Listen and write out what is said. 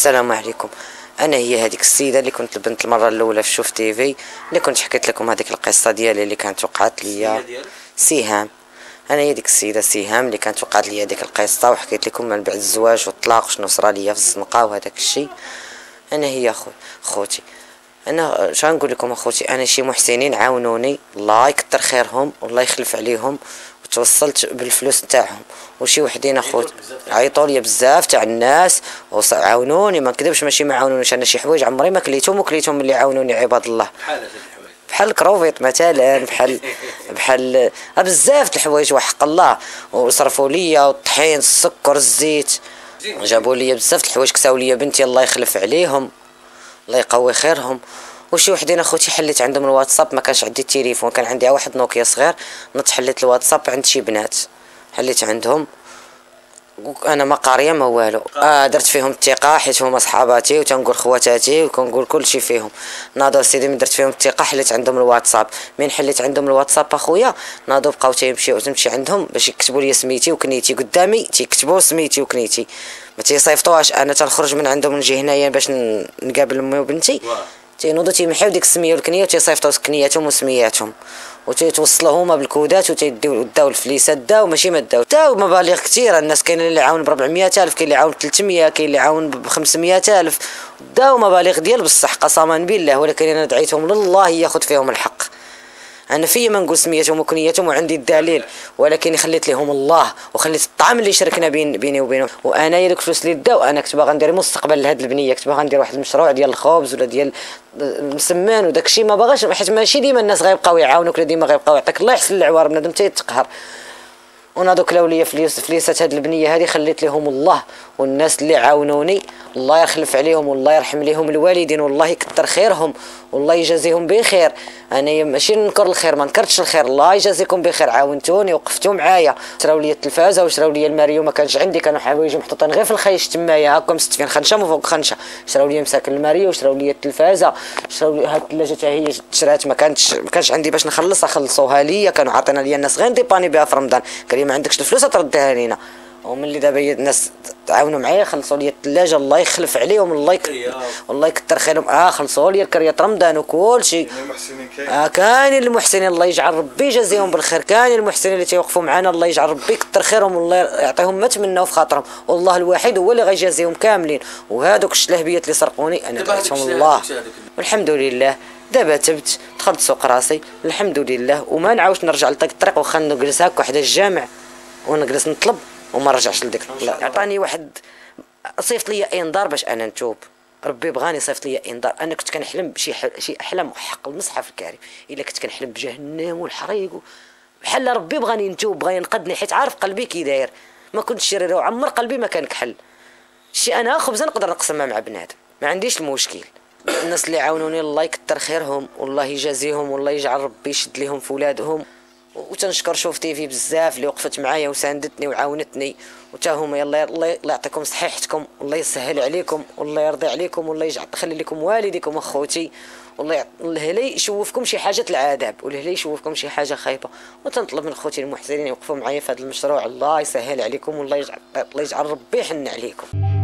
السلام عليكم. أنا هي هذيك السيدة اللي كنت البنت المرة الأولى في شوف تي في اللي كنت حكيت لكم هذيك القصة ديالي اللي كانت وقعت ليا سهام أنا هي ديك السيدة سهام اللي كانت وقعت لي هذيك القصة وحكيت لكم من بعد الزواج والطلاق شنو صرا ليا في الزنقة وهذاك الشيء. أنا هي خو خوتي. أنا شنو نقول لكم أخوتي؟ أنا شي محسنين عاونوني. الله يكثر خيرهم والله يخلف عليهم. وتوصلت بالفلوس نتاعهم. وشي وحدين أخوت. عيطوا لي بزاف تاع الناس وعاونوني ما نكذبش ماشي ما عاونونيش أنا شي حوايج عمري ما كليتهم وكليتهم اللي عاونوني عباد الله. بحال الكروفيط مثلا بحال بحال بزاف الحوايج وحق الله. وصرفوا لي والطحين السكر الزيت. جابوا لي بزاف الحوايج كساو لي بنتي الله يخلف عليهم الله يقوي خيرهم. وشي وحدين أخوتي حليت عندهم الواتساب ما كانش عندي التليفون كان عندي واحد نوكيا صغير نط حليت الواتساب عند شي بنات حليت عندهم. أنا ما قارية ما والو. آه درت فيهم الثقة حيت هما صحاباتي وتنقول خواتاتي وكنقول كل شيء فيهم. ناضوا سيدي من درت فيهم الثقة حليت عندهم الواتساب. من حليت عندهم الواتساب؟ أخويا ناضوا بقاو تيمشيو تمشي عندهم باش يكتبوا لي سميتي وكنيتي قدامي تيكتبوا سميتي وكنيتي. ما تيصيفطوهاش. أنا تنخرج من عندهم نجي هنايا باش نقابل أمي وبنتي. تينوضوا تيمحيو ديك السمية والكنية وتيصيفطوا كنياتهم وسمياتهم. وتيتوصلوا هما بالكودات وتيديو داو الفليسات داو ماشي ما داو. داو مبالغ كثيرة الناس كاين اللي عاون ب 400000 كاين اللي عاون ب 300 كاين اللي عاون ب 500000 داو مبالغ ديال بصح قسما بالله ولكن أنا دعيتهم لله ياخذ فيهم الحق. أنا في ما نقول سميتهم وكنيتهم وعندي الدليل ولكن خليت لهم الله وخليت الطعم اللي شاركنا بين بيني وبينهم. وأنا يا دوك الفلوس اللي داو أنا كنت باغا ندير مستقبل لهاد البنية كنت باغا ندير واحد المشروع ديال الخبز ولا ديال المسمان وداك الشيء ما باغاش حيت ماشي ديما الناس غيبقاو يعاونوك ولا ديما غيبقاو يعطيك الله يحسن العوار بنادم تيتقهر. وأنا دوك ليا فليس فليسات هاد البنية هذه خليت لهم الله والناس اللي عاونوني الله يخلف عليهم والله يرحم ليهم الوالدين والله يكثر خيرهم والله يجازيهم بخير أنا ماشي ننكر الخير ما نكرتش الخير الله يجازيكم بخير عاونتوني وقفتوا معايا. شراو لي التلفازة وشراو لي الماريو ما كانش عندي كانوا حوايج محطوطين غير في الخيش تمايا هاكم مستفين خنشة من فوق خنشة. شراو لي مساكن الماريو وشراو لي التلفازة شراو لي هاد الثلاجة حتى هي شرات ما كانتش ما كانش عندي باش نخلصها خلصوها لي كانوا عاطينا لي الناس غير ديباني بها في رمضان. لي ما عندكش الفلوس تردها لينا وملي دابا الناس تعاونوا معايا خلصوا لي الثلاجة الله يخلف عليهم الله يك... والله يكثر خيرهم. آه خلصوا لي الكريه رمضان وكل شيء. آه كاين المحسنين الله يجعل ربي يجازيهم بالخير. كاين المحسنين اللي تيوقفوا معنا الله يجعل ربي يكثر خيرهم والله يعطيهم ما تمنوا في خاطرهم. والله الواحد هو اللي غيجازيهم كاملين. وهذوك الشلهبيات اللي سرقوني أنا دعيتهم الله. والحمد لله. دابا تبت دخلت سوق راسي الحمد لله. وما نعاودش نرجع لطريق الطريق واخا نجلس هكا وحدة الجامع. ونجلس نطلب وما رجعش لديك. عطاني واحد صيفط لي إنذار باش أنا نتوب ربي بغاني صيفط لي إنذار. أنا كنت كنحلم بشي شي أحلام حق المصحف الكريم. إلا كنت كنحلم بجهنم والحريق بحال ربي بغاني نتوب بغاني ينقذني حيت عارف قلبي كي داير. ما كنتش شرير وعمر قلبي ما كان كحل شي أنا خبزه نقدر نقسمها مع بنادم. ما عنديش المشكل. الناس اللي عاونوني الله يكثر خيرهم والله يجازيهم والله يجعل ربي يشد لهم في ولادهم. وتنشكر شوف تيفي بزاف اللي وقفت معايا وساندتني وعاونتني. وتا هما يلا الله يعطيكم صحيحتكم والله يسهل عليكم والله يرضي عليكم والله يجعل يخلي لكم والديكم اخوتي والله الهلي يشوفكم شي حاجة العذاب والهلي يشوفكم شي حاجة خايبة. وتنطلب من خوتي المحسنين يوقفوا معايا في هذا المشروع. الله يسهل عليكم والله يجعل الله يجعل ربي يحن عليكم.